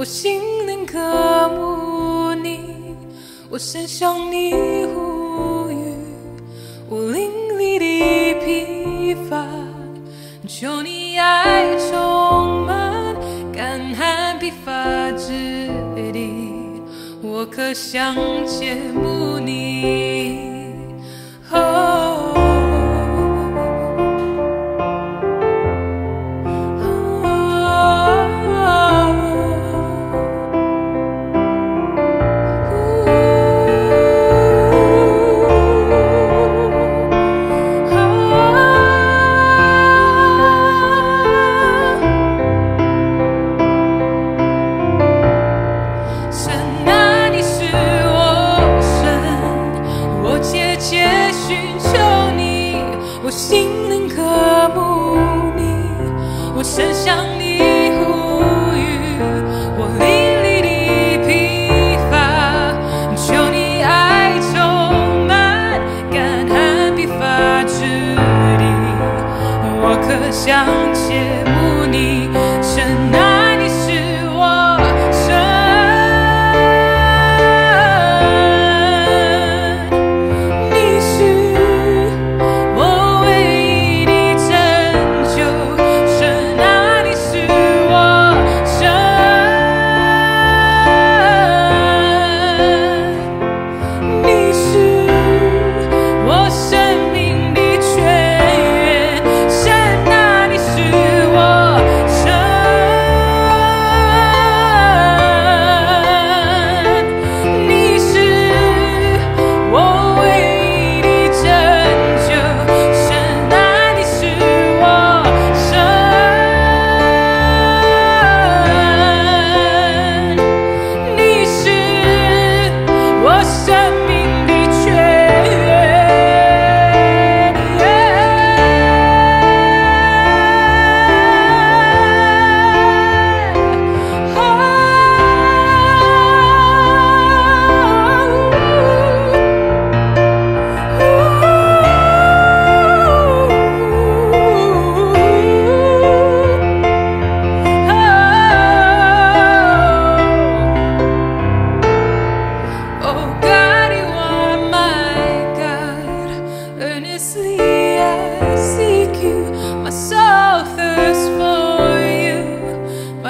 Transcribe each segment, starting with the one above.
我心灵渴慕你，我甚向你呼吁，我淋漓的疲乏，求你爱充满，干旱疲乏之地，我可向前步。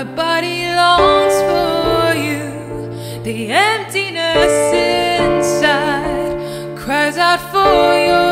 My body longs for you. The emptiness inside cries out for you.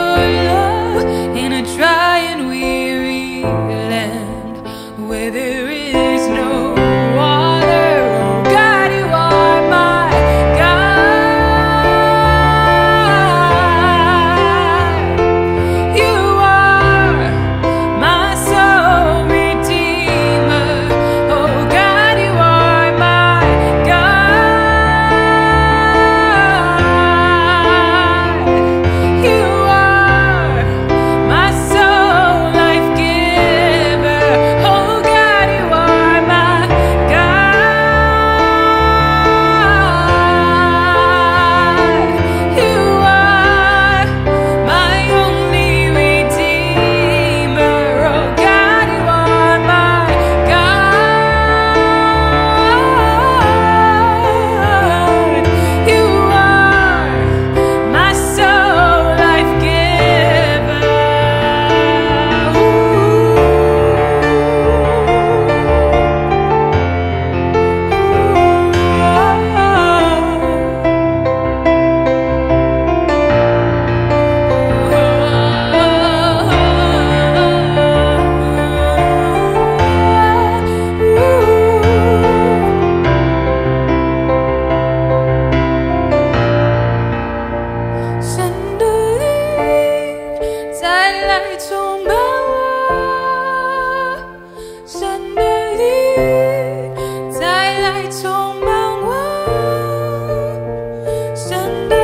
send